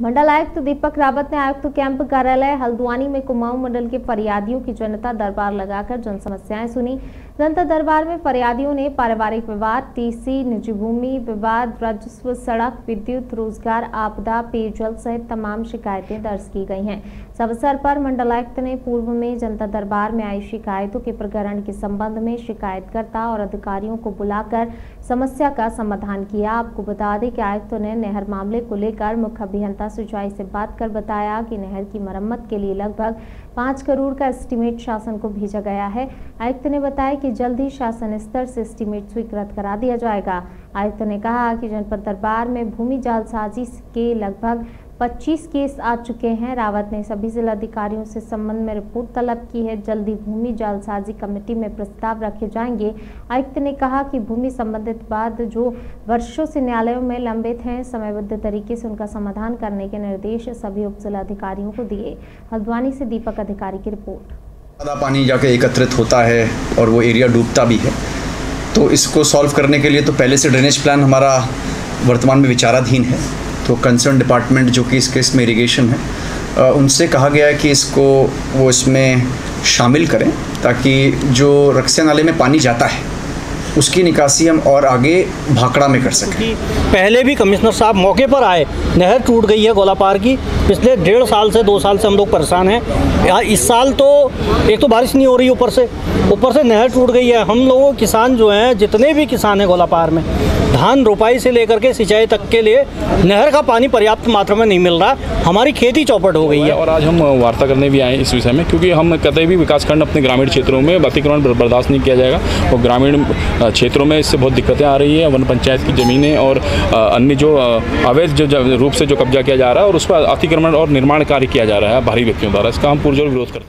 मंडल आयुक्त दीपक रावत ने आयुक्त कैंप कार्यालय हल्द्वानी में कुमाऊं मंडल के फरियादियों की जनता दरबार लगाकर जन समस्याएँ सुनी। जनता दरबार में फरियादियों ने पारिवारिक विवाद टीसी निजी भूमि विवाद, राजस्व सड़क, विद्युत रोज़गार, आपदा, पेयजल सहित तमाम शिकायतें दर्ज की गई हैं। इस अवसर पर मंडलायुक्त ने पूर्व में जनता दरबार में आई शिकायतों के प्रकरण के संबंध में शिकायतकर्ता और अधिकारियों को बुलाकर समस्या का समाधान किया। आपको बता दें कि आयुक्त ने नहर मामले को लेकर मुख्य अभियंता सिंचाई से बात कर बताया कि नहर की मरम्मत के लिए लगभग पाँच करोड़ का एस्टीमेट शासन को भेजा गया है। आयुक्त ने बताया कि जल्द ही शासन स्तर से एस्टीमेट स्वीकृत करा दिया जाएगा। आयुक्त ने कहा कि जनपद दरबार में भूमि जालसाजी के लगभग 25 केस आ चुके हैं। रावत ने सभी जिलाधिकारियों से संबंध में रिपोर्ट तलब की है। जल्दी भूमि जालसाजी कमेटी में प्रस्ताव रखे जाएँगे। आयुक्त ने कहा कि भूमि संबंधित बाद जो वर्षों से न्यायालयों में लंबित हैं, समयबद्ध तरीके से उनका समाधान करने के निर्देश सभी उप जिलाधिकारियों को दिए। हल्द्वानी से दीपक अधिकारी की रिपोर्ट। ज़्यादा पानी जाके एकत्रित होता है और वो एरिया डूबता भी है। तो इसको सॉल्व करने के लिए तो पहले से ड्रेनेज प्लान हमारा वर्तमान में विचाराधीन है। तो कंसर्न डिपार्टमेंट जो कि इस केस में इरीगेशन है उनसे कहा गया है कि इसको वो इसमें शामिल करें ताकि जो रक्से नाले में पानी जाता है उसकी निकासी हम और आगे भाखड़ा में कर सकें। पहले भी कमिश्नर साहब मौके पर आए नहर टूट गई है गोलापार की पिछले डेढ़ साल से दो साल से हम लोग परेशान हैं। यहाँ इस साल तो एक तो बारिश नहीं हो रही ऊपर से ऊपर से नहर टूट गई है। हम लोगों किसान जो हैं जितने भी किसान हैं गोलापार में धान रोपाई से लेकर के सिंचाई तक के लिए नहर का पानी पर्याप्त मात्रा में नहीं मिल रहा। हमारी खेती चौपट हो गई है। और आज हम वार्ता करने भी आए इस विषय में क्योंकि हम कतई भी विकासखंड अपने ग्रामीण क्षेत्रों में अतिक्रमण बर्दाश्त नहीं किया जाएगा। और ग्रामीण क्षेत्रों में इससे बहुत दिक्कतें आ रही है। वन पंचायत की ज़मीनें और अन्य जो अवैध जो रूप से जो कब्जा किया जा रहा है और उस पर अतिक्रमण और निर्माण कार्य किया जा रहा है। भारी व्यक्तियों द्वारा इसका हम पुरजोर विरोध करते हैं